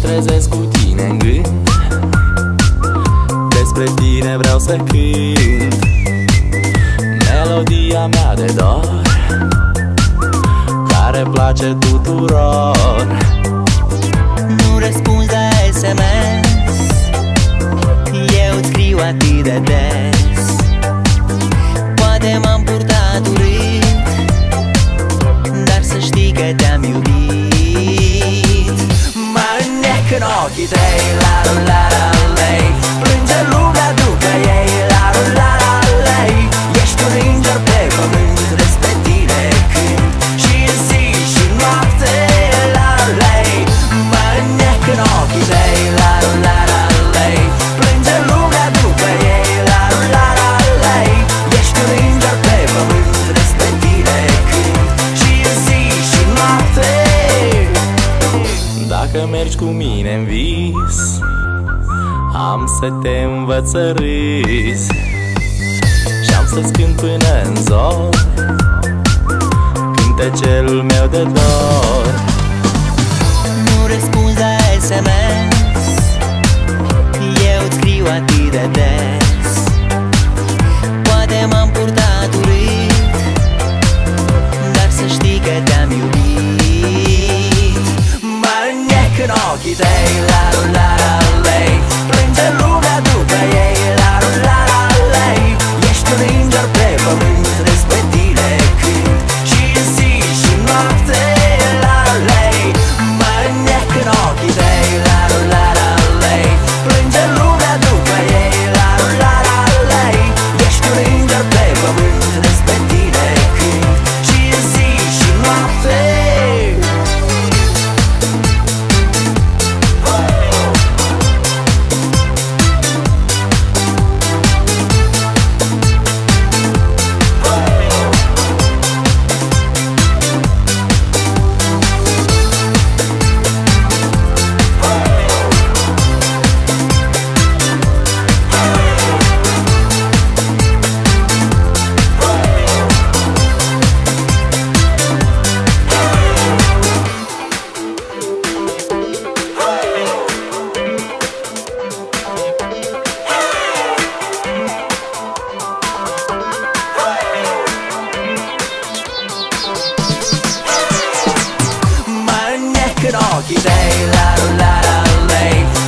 trezesc cu tine în gând Despre tine vreau să cânt. Melodia mea de dor Care place tuturor. Nu răspunzi la SMS Eu îți scriu atât de des. Dacă mergi cu mine în vis Am să te învăț să râzi Și am să-ți cânt până în zor Cântecelul meu de dor. Nu răspunzi la SMS Eu îți scriu atât de des. Poate m-am purtat urât Dar să știi că te-am iubit. Mă înnec în ochii tăi, la la la lei pământ, despre tine cânt Și zi și noapte, it all. Keep la la la la.